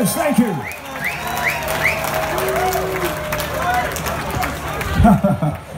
Cheers, thank you. Ha ha ha.